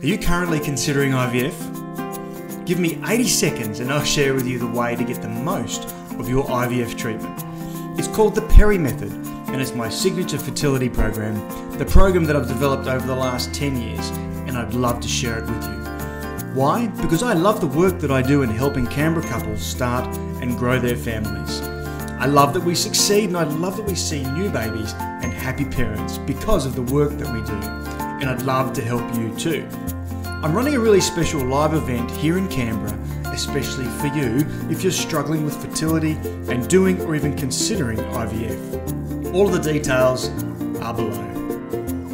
Are you currently considering IVF? Give me 80 seconds and I'll share with you the way to get the most of your IVF treatment. It's called the Perry Method and it's my signature fertility program, the program that I've developed over the last 10 years, and I'd love to share it with you. Why? Because I love the work that I do in helping Canberra couples start and grow their families. I love that we succeed and I love that we see new babies and happy parents because of the work that we do. And I'd love to help you too. I'm running a really special live event here in Canberra, especially for you if you're struggling with fertility and doing or even considering IVF. All of the details are below.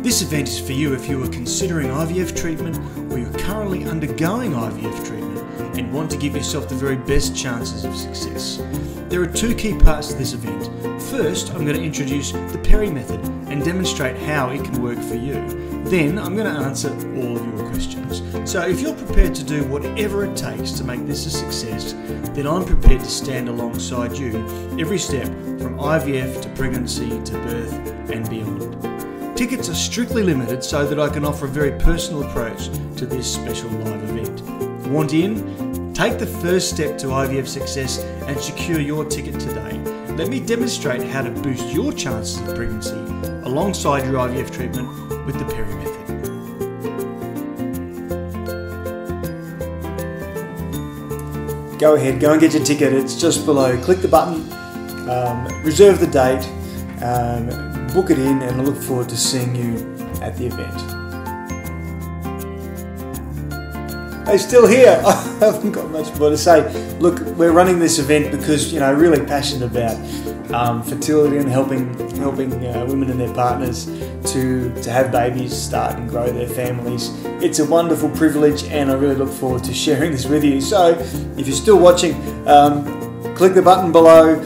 This event is for you if you are considering IVF treatment or you're currently undergoing IVF treatment and want to give yourself the very best chances of success. There are two key parts to this event. First, I'm going to introduce the Perry method and demonstrate how it can work for you. Then, I'm going to answer all of your questions. So, if you're prepared to do whatever it takes to make this a success, then I'm prepared to stand alongside you every step from IVF to pregnancy to birth and beyond. Tickets are strictly limited so that I can offer a very personal approach to this special live event. Want in? Take the first step to IVF success and secure your ticket today. Let me demonstrate how to boost your chances of pregnancy alongside your IVF treatment with the Perry Method. Go ahead, go and get your ticket. It's just below. Click the button, um, reserve the date, um, book it in, and I look forward to seeing you at the event. Hey, still here. I haven't got much more to say. Look, we're running this event because you know really passionate about um, fertility and helping helping uh, women and their partners to to have babies, start and grow their families. It's a wonderful privilege, and I really look forward to sharing this with you. So, if you're still watching, um, click the button below,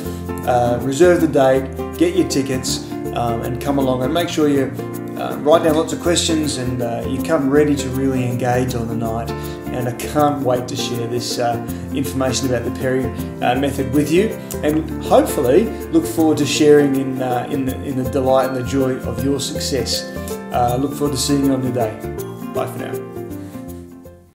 uh, reserve the date, get your tickets, um, and come along and make sure you. Uh, write down lots of questions and uh, you come ready to really engage on the night and I can't wait to share this uh, information about the Perry uh, method with you, and hopefully look forward to sharing in uh, in the in the delight and the joy of your success. Uh, look forward to seeing you on your day. Bye for now.